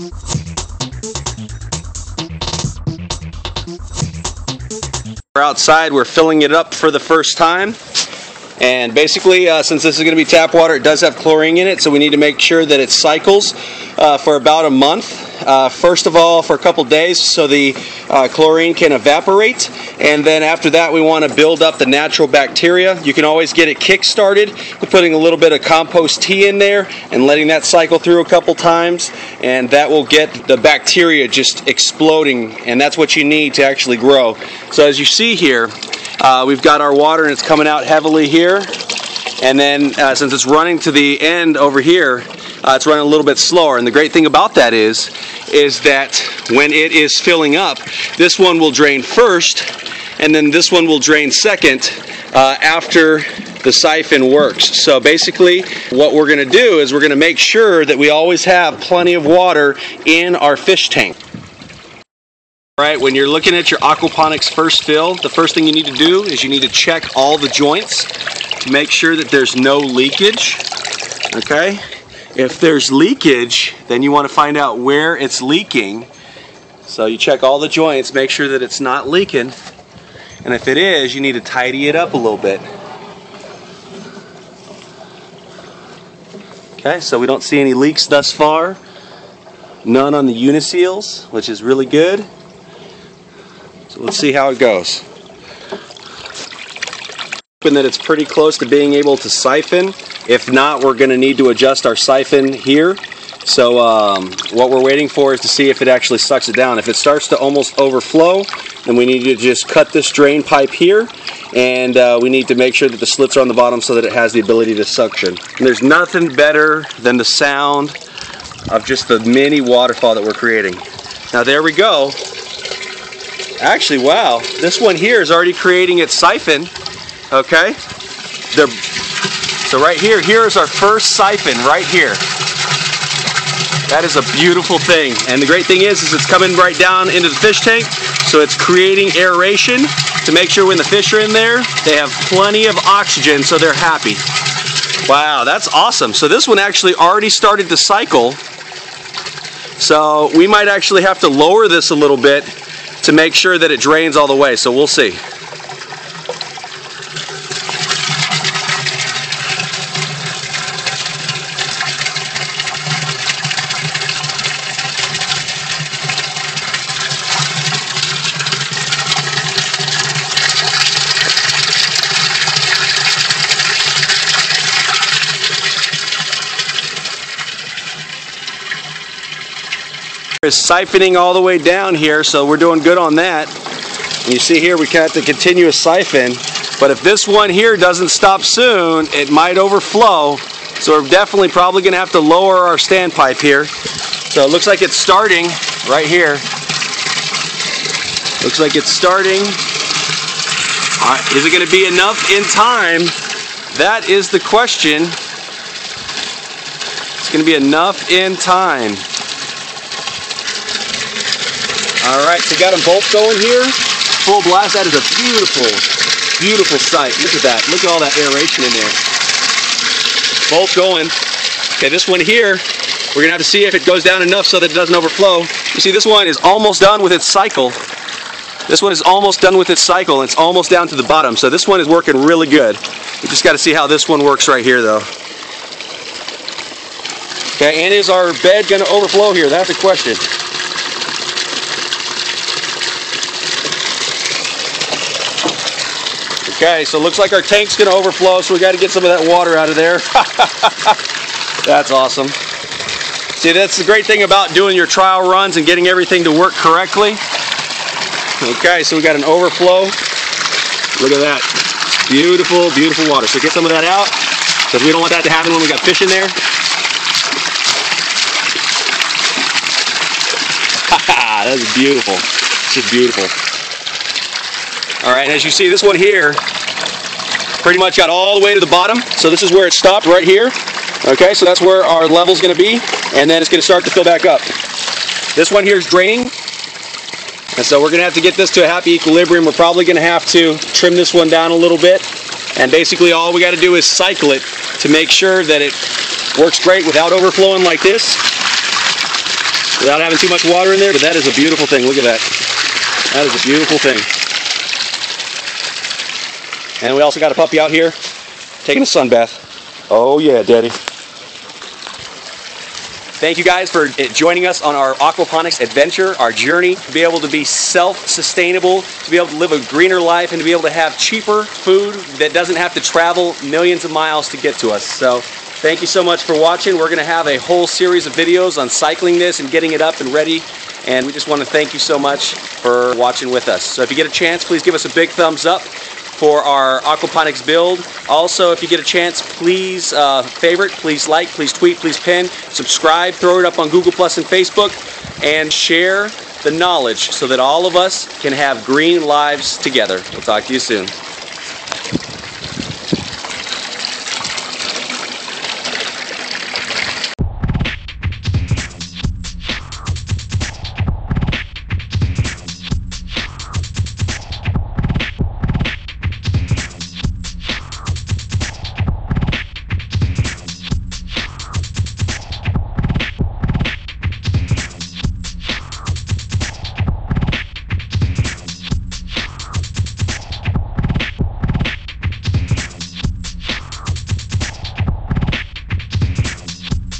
We're outside, we're filling it up for the first time. And basically, uh, since this is going to be tap water, it does have chlorine in it, so we need to make sure that it cycles uh, for about a month. Uh, first of all, for a couple days, so the uh, chlorine can evaporate. And then after that, we want to build up the natural bacteria. You can always get it kick started with putting a little bit of compost tea in there and letting that cycle through a couple times. And that will get the bacteria just exploding. And that's what you need to actually grow. So as you see here, uh, we've got our water and it's coming out heavily here. And then uh, since it's running to the end over here, uh, it's running a little bit slower. And the great thing about that is, is that when it is filling up, this one will drain first, and then this one will drain second uh, after the siphon works. So basically, what we're going to do is we're going to make sure that we always have plenty of water in our fish tank. All right, when you're looking at your aquaponics first fill, the first thing you need to do is you need to check all the joints to make sure that there's no leakage. Okay? If there's leakage, then you want to find out where it's leaking. So you check all the joints, make sure that it's not leaking. And if it is, you need to tidy it up a little bit. Okay, so we don't see any leaks thus far. None on the uniseals, which is really good. Let's see how it goes. Hoping that it's pretty close to being able to siphon. If not, we're going to need to adjust our siphon here. So um, what we're waiting for is to see if it actually sucks it down. If it starts to almost overflow, then we need to just cut this drain pipe here and uh, we need to make sure that the slits are on the bottom so that it has the ability to suction. And there's nothing better than the sound of just the mini waterfall that we're creating. Now there we go. Actually, wow, this one here is already creating its siphon. Okay, They're, so right here, here is our first siphon right here. That is a beautiful thing. And the great thing is, is it's coming right down into the fish tank. So it's creating aeration to make sure when the fish are in there, they have plenty of oxygen so they're happy. Wow, that's awesome. So this one actually already started to cycle. So we might actually have to lower this a little bit to make sure that it drains all the way. So we'll see. Is siphoning all the way down here, so we're doing good on that. And you see here we got the continuous siphon, but if this one here doesn't stop soon, it might overflow. So we're definitely probably gonna have to lower our standpipe here. So it looks like it's starting right here. Looks like it's starting. Right, is it gonna be enough in time? That is the question. It's gonna be enough in time. All right, so got them both going here. Full blast. That is a beautiful, beautiful sight. Look at that. Look at all that aeration in there. Both going. Okay, this one here, we're gonna have to see if it goes down enough so that it doesn't overflow. You see, this one is almost done with its cycle. This one is almost done with its cycle. It's almost down to the bottom. So this one is working really good. We just got to see how this one works right here, though. Okay, and is our bed going to overflow here? That's a question. Okay, so it looks like our tank's gonna overflow, so we gotta get some of that water out of there. that's awesome. See, that's the great thing about doing your trial runs and getting everything to work correctly. Okay, so we got an overflow. Look at that. Beautiful, beautiful water. So get some of that out, because we don't want that to happen when we got fish in there. that is beautiful. It's just beautiful. All right, as you see, this one here pretty much got all the way to the bottom. So this is where it stopped right here. Okay, so that's where our level is going to be, and then it's going to start to fill back up. This one here is draining, and so we're going to have to get this to a happy equilibrium. We're probably going to have to trim this one down a little bit, and basically all we got to do is cycle it to make sure that it works great without overflowing like this. without having too much water in there, but that is a beautiful thing. Look at that. That is a beautiful thing. And we also got a puppy out here taking a sun bath. Oh yeah, daddy. Thank you guys for eh, joining us on our aquaponics adventure, our journey to be able to be self-sustainable, to be able to live a greener life, and to be able to have cheaper food that doesn't have to travel millions of miles to get to us. So thank you so much for watching. We're going to have a whole series of videos on cycling this and getting it up and ready. And we just want to thank you so much for watching with us. So if you get a chance, please give us a big thumbs up for our aquaponics build. Also, if you get a chance, please uh, favorite, please like, please tweet, please pin, subscribe, throw it up on Google Plus and Facebook, and share the knowledge so that all of us can have green lives together. We'll talk to you soon.